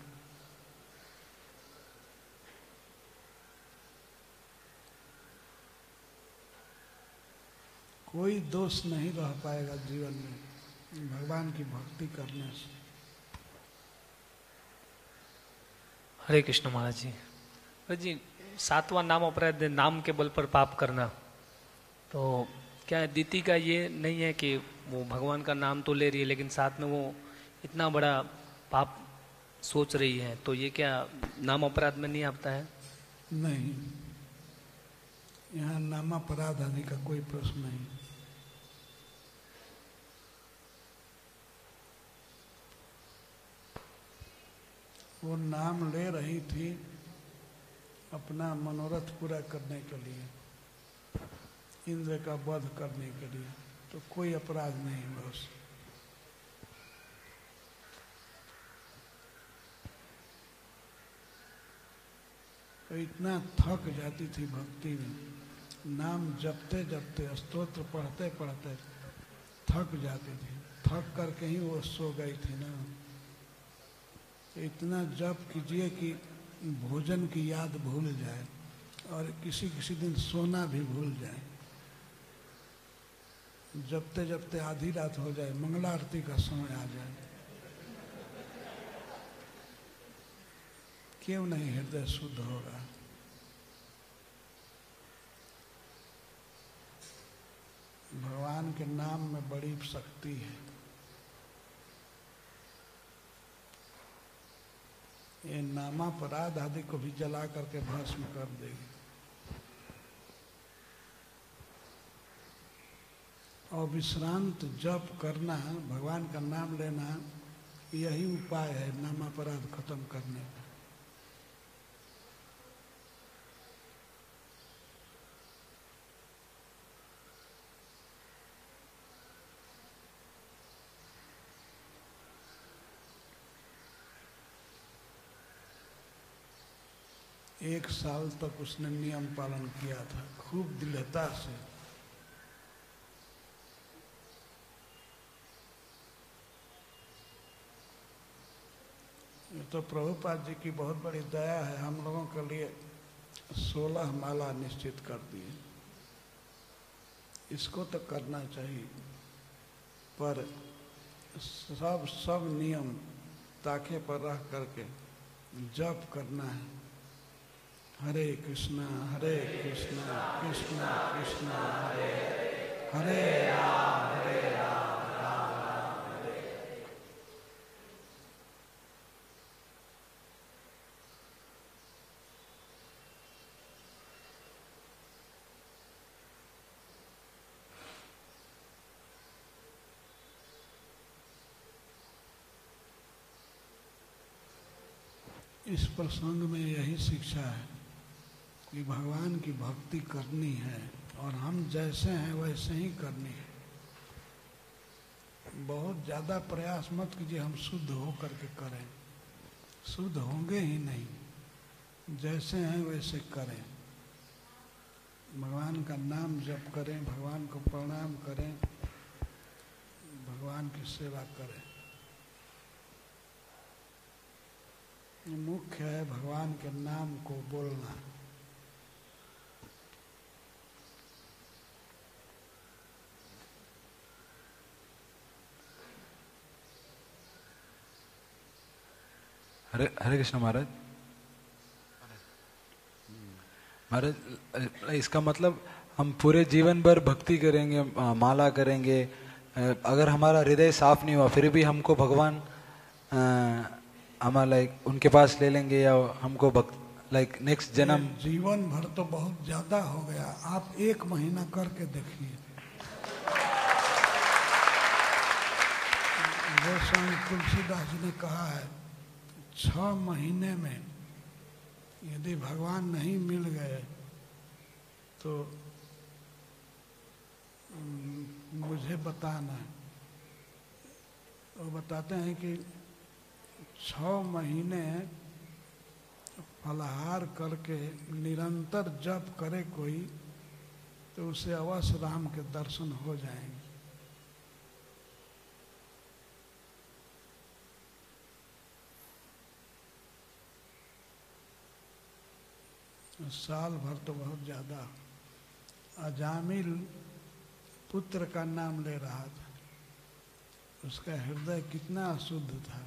कोई दोष नहीं रह पाएगा जीवन में, भगवान की भक्ति करने से। हरे कृष्ण महाराज जी। जी, सातवां नाम अपराध, नाम के बल पर पाप करना। तो क्या दीति का ये नहीं है कि वो भगवान का नाम तो ले रही है, लेकिन साथ में वो इतना बड़ा पाप सोच रही है तो ये क्या नाम अपराध में नहीं आता है? नहीं। यहाँ नाम अपराध आदि का कोई प्रश्न नहीं। वो नाम ले रही थी अपना मनोरथ पूरा करने के लिए। इंद्र का वध करने के लिए तो कोई अपराध नहीं बस तो इतना थक जाती थी भक्ति में, नाम जपते जपते स्त्रोत्र पढ़ते पढ़ते थक जाती थी। थक करके ही वो सो गई थी ना। इतना जप कीजिए कि भोजन की याद भूल जाए और किसी किसी दिन सोना भी भूल जाए। जपते जबते आधी रात हो जाए मंगला आरती का समय आ जाए। क्यों नहीं हृदय शुद्ध होगा? भगवान के नाम में बड़ी शक्ति है। ये नामापराध आदि को भी जला करके भस्म कर देगी। और विश्रांत जप करना, भगवान का नाम लेना, यही उपाय है नामापराध खत्म करने का। एक साल तक उसने नियम पालन किया था, खूब दृढ़ता से। तो प्रभुपाद जी की बहुत बड़ी दया है हम लोगों के लिए। सोलह माला निश्चित कर दिए। इसको तो करना चाहिए। पर सब सब नियम ताके पर रह करके जप करना है। हरे कृष्णा हरे कृष्णा कृष्णा कृष्णा, हरे हरे। राम हरे राम। इस प्रसंग में यही शिक्षा है कि भगवान की भक्ति करनी है और हम जैसे हैं वैसे ही करनी है। बहुत ज़्यादा प्रयास मत कीजिए, हम शुद्ध हो करके करें। शुद्ध होंगे ही नहीं। जैसे हैं वैसे करें। भगवान का नाम जप करें, भगवान को प्रणाम करें, भगवान की सेवा करें। मुख्य है भगवान के नाम को बोलना। हरे हरे कृष्ण महाराज। महाराज इसका मतलब हम पूरे जीवन भर भक्ति करेंगे माला करेंगे। अगर हमारा हृदय साफ़ नहीं हुआ फिर भी हमको भगवान अ, हमारा लाइक उनके पास ले लेंगे या हमको भक्त लाइक नेक्स्ट जन्म। जीवन भर तो बहुत ज़्यादा हो गया। आप एक महीना करके देखिए। गोस्वामी तुलसीदास जी ने कहा है छ महीने में यदि भगवान नहीं मिल गए तो मुझे बताना। वो बताते हैं कि छ महीने फलाहार करके निरंतर जप करे कोई तो उसे अवश्य राम के दर्शन हो जाएँगे। साल भर तो बहुत ज़्यादा। अजामिल पुत्र का नाम ले रहा था। उसका हृदय कितना अशुद्ध था।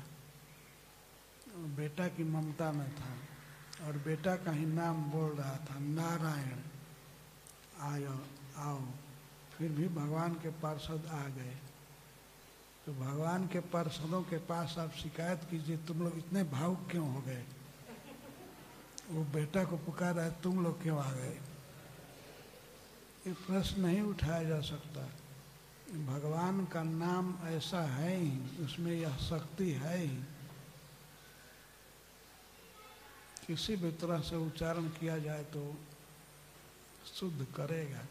बेटा की ममता में था और बेटा का ही नाम बोल रहा था, नारायण। आयो, आओ। फिर भी भगवान के पार्षद आ गए। तो भगवान के पार्षदों के पास आप शिकायत कीजिए, तुम लोग इतने भावुक क्यों हो गए? वो बेटा को पुकारा है तुम लोग क्यों आ गए? ये प्रश्न नहीं उठाया जा सकता। भगवान का नाम ऐसा है ही, उसमें यह शक्ति है ही। किसी भी तरह से उच्चारण किया जाए तो शुद्ध करेगा।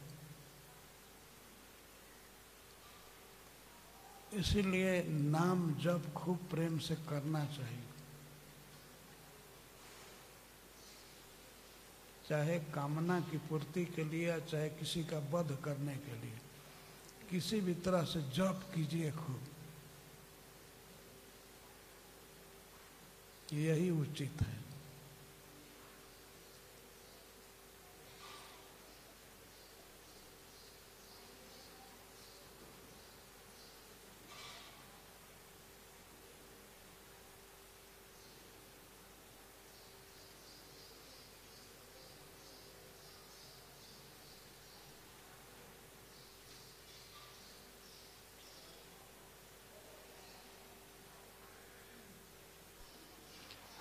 इसीलिए नाम जब खूब प्रेम से करना चाहिए। चाहे कामना की पूर्ति के लिए चाहे किसी का वध करने के लिए, किसी भी तरह से जप कीजिए खूब। यही उचित है।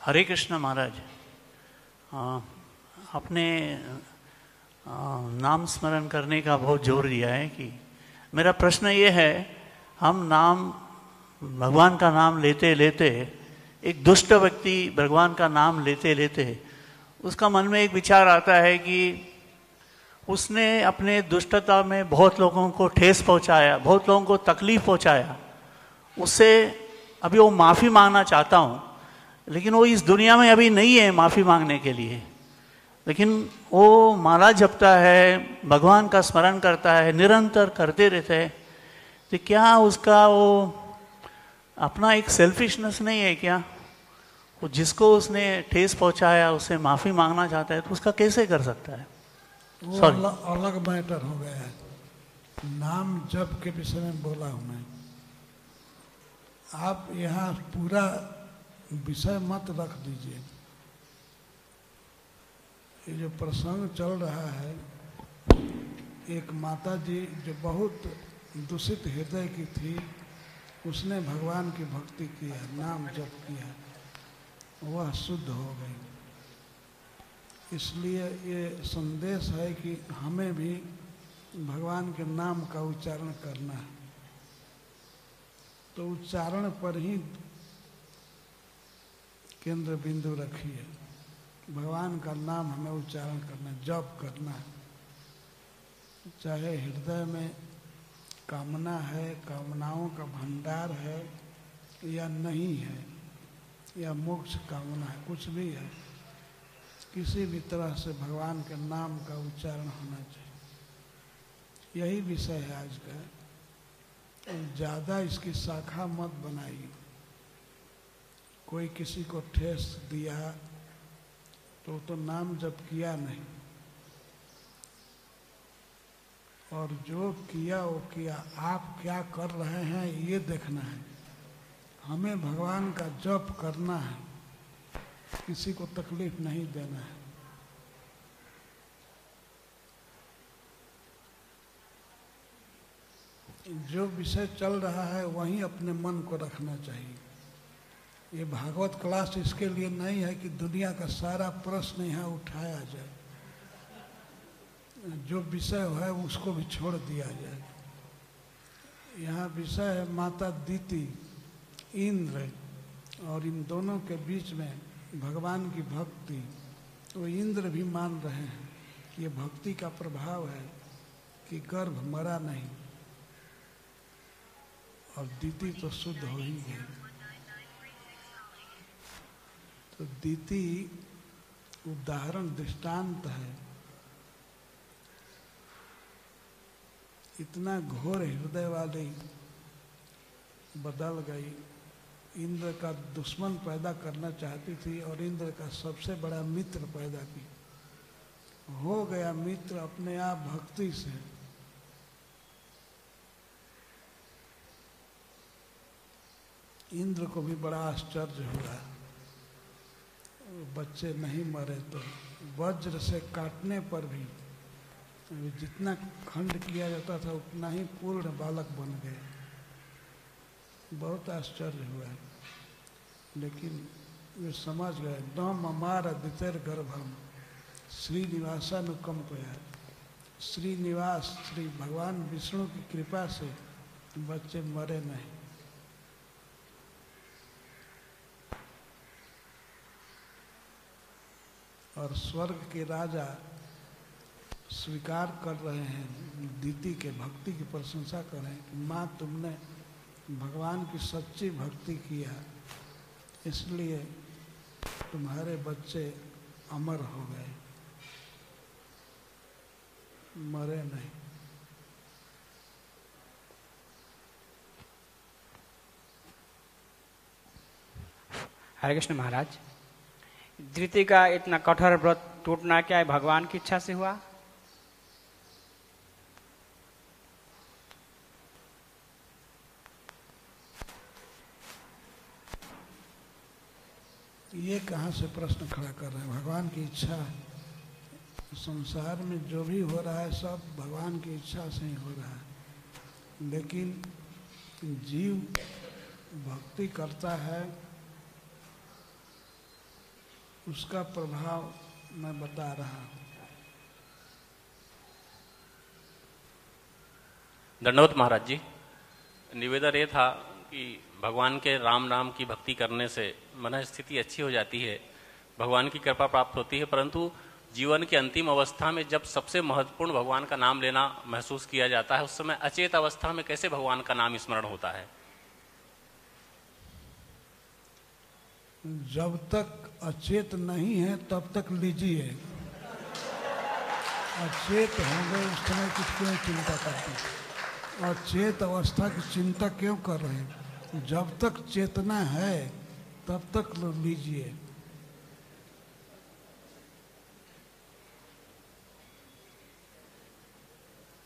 हरे कृष्ण महाराज आपने नाम स्मरण करने का बहुत ज़ोर दिया है कि मेरा प्रश्न ये है, हम नाम, भगवान का नाम लेते लेते, एक दुष्ट व्यक्ति भगवान का नाम लेते लेते, उसका मन में एक विचार आता है कि उसने अपने दुष्टता में बहुत लोगों को ठेस पहुँचाया, बहुत लोगों को तकलीफ़ पहुँचाया उससे अभी वो माफ़ी मांगना चाहता हूँ लेकिन वो इस दुनिया में अभी नहीं है माफ़ी मांगने के लिए। लेकिन वो माला जपता है भगवान का स्मरण करता है निरंतर करते रहते हैं। तो क्या उसका वो अपना एक सेल्फिशनेस नहीं है क्या? वो जिसको उसने ठेस पहुँचाया उसे माफ़ी मांगना चाहता है तो उसका कैसे कर सकता है? अलग मैटर हो गया है। नाम जप के विषय में बोला हूँ मैं। आप यहाँ पूरा विषय मत रख दीजिए। ये जो प्रसंग चल रहा है, एक माता जी जो बहुत दूषित हृदय की थी, उसने भगवान की भक्ति की है, नाम जप किया वह शुद्ध हो गई। इसलिए ये संदेश है कि हमें भी भगवान के नाम का उच्चारण करना है। तो उच्चारण पर ही केंद्र बिंदु रखिए। भगवान का नाम हमें उच्चारण करना, जप करना। है चाहे हृदय में कामना है, कामनाओं का भंडार है, या नहीं है, या मोक्ष कामना है, कुछ भी है, किसी भी तरह से भगवान के नाम का उच्चारण होना चाहिए। यही विषय है आज का। ज़्यादा इसकी शाखा मत बनाइए। कोई किसी को ठेस दिया तो तो नाम जब किया नहीं। और जो किया, वो किया। आप क्या कर रहे हैं, ये देखना है। हमें भगवान का जप करना है। किसी को तकलीफ़ नहीं देना है। जो विषय चल रहा है, वहीं अपने मन को रखना चाहिए। ये भागवत क्लास इसके लिए नहीं है कि दुनिया का सारा प्रश्न यहाँ उठाया जाए। जो विषय है उसको भी छोड़ दिया जाए। यहाँ विषय है माता दीति, इंद्र और इन दोनों के बीच में भगवान की भक्ति। तो इंद्र भी मान रहे हैं कि ये भक्ति का प्रभाव है कि गर्भ मरा नहीं और दीति तो शुद्ध हो ही गई तो दीति उदाहरण दृष्टांत है। इतना घोर हृदय वाली बदल गई। इंद्र का दुश्मन पैदा करना चाहती थी और इंद्र का सबसे बड़ा मित्र पैदा की। हो गया मित्र अपने आप भक्ति से। इंद्र को भी बड़ा आश्चर्य हुआ। बच्चे नहीं मरे तो वज्र से काटने पर भी जितना खंड किया जाता था उतना ही पूर्ण बालक बन गए। बहुत आश्चर्य हुआ। है लेकिन वे समझ गए। न ममार दितर गर्भम। श्रीनिवासानुकंपया श्रीनिवास, श्री भगवान विष्णु की कृपा से बच्चे मरे नहीं। और स्वर्ग के राजा स्वीकार कर रहे हैं, दीति के भक्ति की प्रशंसा कर रहे हैं कि माँ, तुमने भगवान की सच्ची भक्ति किया। इसलिए तुम्हारे बच्चे अमर हो गए। मरे नहीं। हरे कृष्ण महाराज। धृति का इतना कठोर व्रत टूटना क्या है? भगवान की इच्छा से हुआ। ये कहाँ से प्रश्न खड़ा कर रहे हैं? भगवान की इच्छा संसार में जो भी हो रहा है, सब भगवान की इच्छा से ही हो रहा है। लेकिन जीव भक्ति करता है उसका प्रभाव मैं बता रहा हूँ। दंडवत महाराज जी निवेदन ये था कि भगवान के राम नाम की भक्ति करने से मन स्थिति अच्छी हो जाती है। भगवान की कृपा प्राप्त होती है परंतु जीवन की अंतिम अवस्था में जब सबसे महत्वपूर्ण भगवान का नाम लेना महसूस किया जाता है उस समय अचेत अवस्था में कैसे भगवान का नाम स्मरण होता है? जब तक अचेत नहीं है, तब तक लीजिए। अचेत हो गए उस समय की क्यों चिंता करते हैं? अचेत अवस्था की चिंता क्यों कर रहे हैं? जब तक चेतना है, तब तक लीजिए।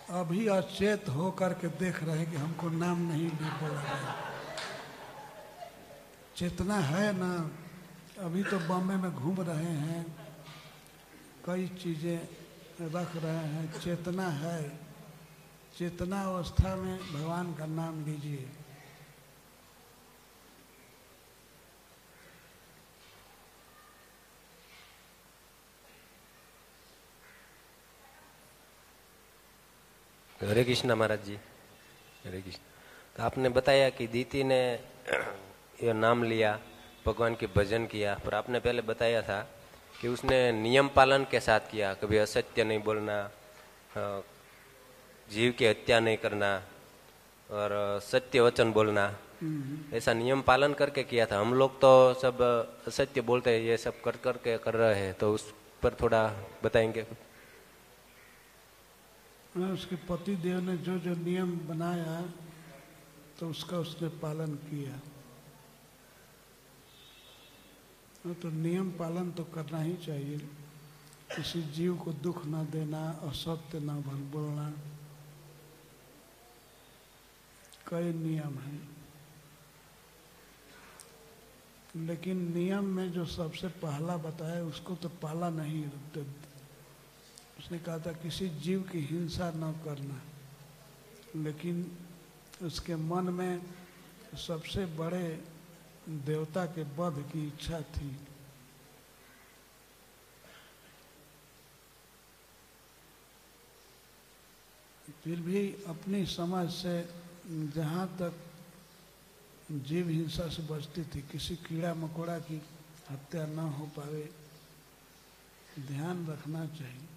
अभी अचेत हो करके देख रहे हैं कि हमको नाम नहीं बोला गया चेतना है ना? अभी तो बॉम्बे में घूम रहे हैं। कई चीज़ें रख रहे हैं। चेतना है। चेतना अवस्था में भगवान का नाम लीजिए। हरे कृष्णा महाराज जी। हरे कृष्ण। तो आपने बताया कि दीति ने यह नाम लिया। भगवान के भजन किया पर आपने पहले बताया था कि उसने नियम पालन के साथ किया कभी असत्य नहीं बोलना जीव की हत्या नहीं करना और सत्य वचन बोलना। ऐसा नियम पालन करके किया था। हम लोग तो सब असत्य बोलते हैं ये सब कर करके कर रहे हैं तो उस पर थोड़ा बताएँगे। उसके पति देव ने जो जो नियम बनाया तो उसका उसने पालन किया। तो नियम पालन तो करना ही चाहिए। किसी जीव को दुख ना देना, असत्य ना भल बोलना। कई नियम हैं। लेकिन नियम में जो सबसे पहला बताया, उसको तो पाला नहीं उसने कहा था, किसी जीव की हिंसा न करना। लेकिन उसके मन में सबसे बड़े देवता के वध की इच्छा थी। फिर भी अपनी समझ से जहाँ तक जीव हिंसा से बचती थी, किसी कीड़ा मकोड़ा की हत्या न हो पावे, ध्यान रखना चाहिए।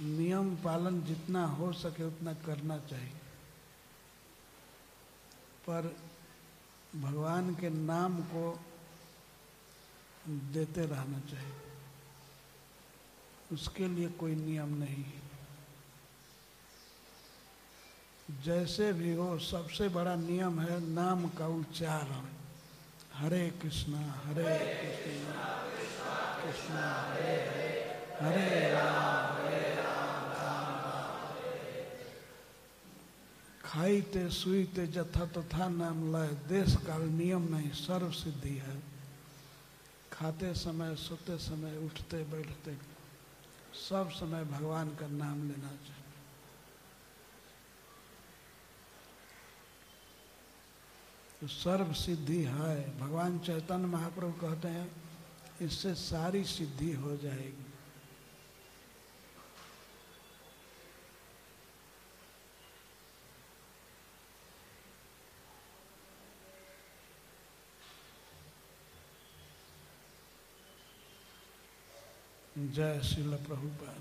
नियम पालन जितना हो सके उतना करना चाहिए। पर भगवान के नाम को देते रहना चाहिए। उसके लिए कोई नियम नहीं है। जैसे भी हो, सबसे बड़ा नियम है नाम का उच्चारण। हरे कृष्णा हरे कृष्णा कृष्णा, हरे हरे। हरे राम हरे राम। खाईते, सुईते, जथा तथा नाम लय देश काल नियम नहीं, सर्व सिद्धि है। खाते समय, सोते समय, उठते, बैठते, सब समय भगवान का नाम लेना चाहिए। तो सर्व सिद्धि है। भगवान चैतन्य महाप्रभु कहते हैं, इससे सारी सिद्धि हो जाएगी। जय शिल प्रभुपाद